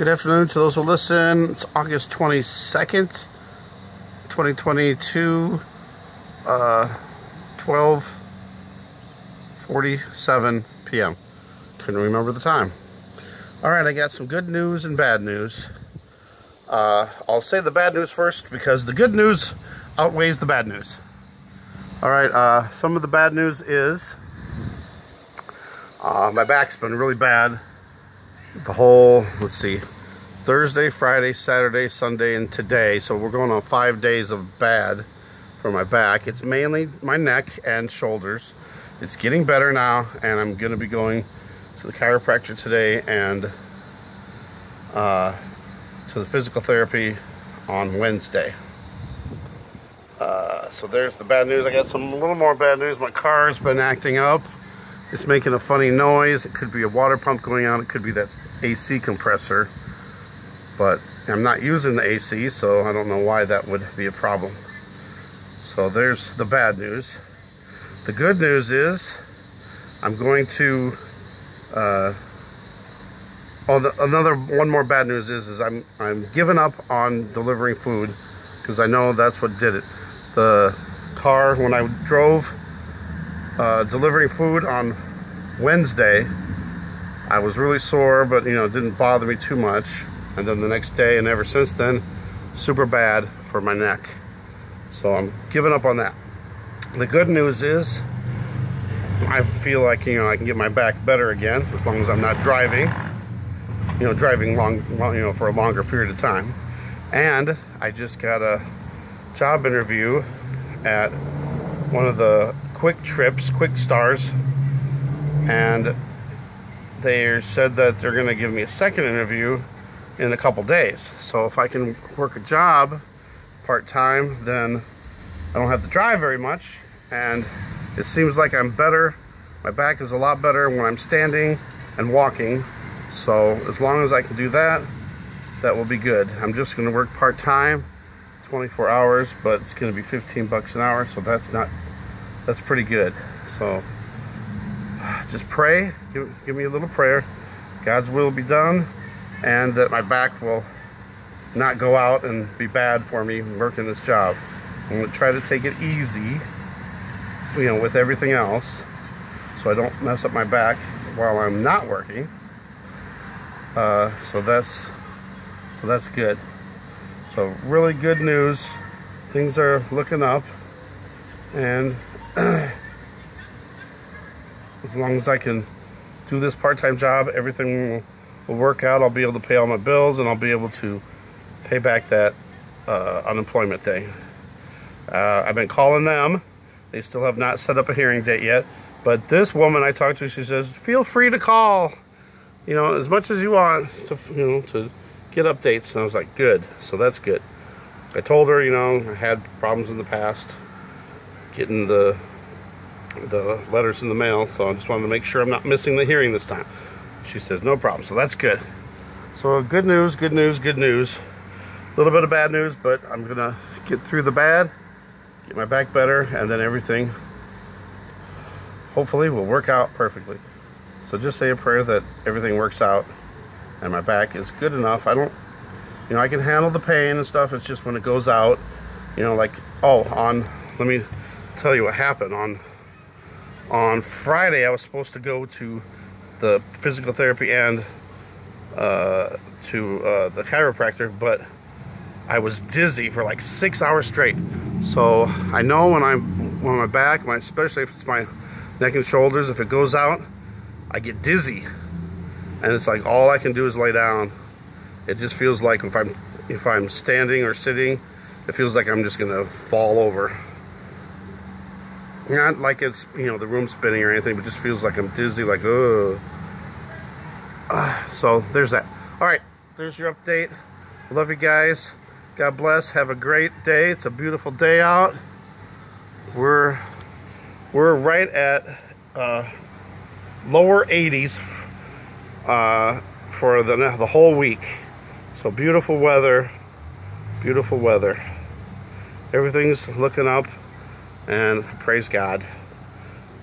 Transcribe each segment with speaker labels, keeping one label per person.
Speaker 1: Good afternoon to those who listen. It's August 22nd, 2022, uh, 12.47 p.m. Couldn't remember the time. All right, I got some good news and bad news. Uh, I'll say the bad news first because the good news outweighs the bad news. All right, uh, some of the bad news is uh, my back's been really bad the whole, let's see, Thursday, Friday, Saturday, Sunday, and today. So we're going on five days of bad for my back. It's mainly my neck and shoulders. It's getting better now, and I'm going to be going to the chiropractor today and uh, to the physical therapy on Wednesday. Uh, so there's the bad news. I got some a little more bad news. My car's been acting up. It's making a funny noise. It could be a water pump going on. It could be that AC compressor. But I'm not using the AC, so I don't know why that would be a problem. So there's the bad news. The good news is I'm going to uh, oh the, another one more bad news is is I'm I'm giving up on delivering food because I know that's what did it the car when I drove uh, delivering food on Wednesday. I was really sore, but you know, it didn't bother me too much. And then the next day and ever since then, super bad for my neck. So I'm giving up on that. The good news is I feel like, you know, I can get my back better again as long as I'm not driving, you know, driving long, you know, for a longer period of time. And I just got a job interview at one of the Kwik Trips, Kwik Stars, and they said that they're going to give me a second interview in a couple days. So if I can work a job part-time, then I don't have to drive very much, and it seems like I'm better. My back is a lot better when I'm standing and walking. So as long as I can do that, that will be good. I'm just going to work part-time, 24 hours, but it's going to be 15 bucks an hour, so that's not that's pretty good. So just pray, give, give me a little prayer. God's will be done and that my back will not go out and be bad for me working this job. I'm going to try to take it easy, you know, with everything else so I don't mess up my back while I'm not working. Uh, so that's so that's good. So really good news. Things are looking up and as long as I can do this part-time job, everything will, work out. I'll be able to pay all my bills and I'll be able to pay back that uh, unemployment thing. Uh, I've been calling them. They still have not set up a hearing date yet. But this woman I talked to, she says, feel free to call, you know, as much as you want to, you know, to get updates. And I was like, good. So that's good. I told her, you know, I had problems in the past getting the the letters in the mail so I just wanted to make sure I'm not missing the hearing this time. She says no problem. So that's good. So good news good news good news. A little bit of bad news but I'm gonna get through the bad get my back better and then everything hopefully will work out perfectly. So just say a prayer that everything works out and my back is good enough. I don't you know I can handle the pain and stuff. It's just when it goes out you know like oh on let me tell you what happened. On on Friday I was supposed to go to the physical therapy and uh, to uh, the chiropractor but I was dizzy for like six hours straight. So I know when I'm on my back my, especially if it's my neck and shoulders if it goes out I get dizzy. And it's like all I can do is lay down. It just feels like if I'm if I'm standing or sitting it feels like I'm just gonna fall over not like it's, you know, the room spinning or anything, but just feels like I'm dizzy, like, ugh. Uh, so there's that. All right, there's your update. Love you guys. God bless. Have a great day. It's a beautiful day out. We're we're right at uh, lower 80s uh, for the the whole week. So beautiful weather. Beautiful weather. Everything's looking up and praise God.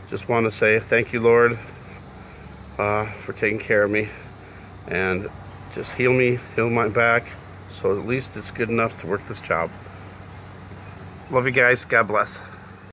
Speaker 1: Just want to say thank you, Lord, uh, for taking care of me and just heal me, heal my back, so at least it's good enough to work this job. Love you guys. God bless.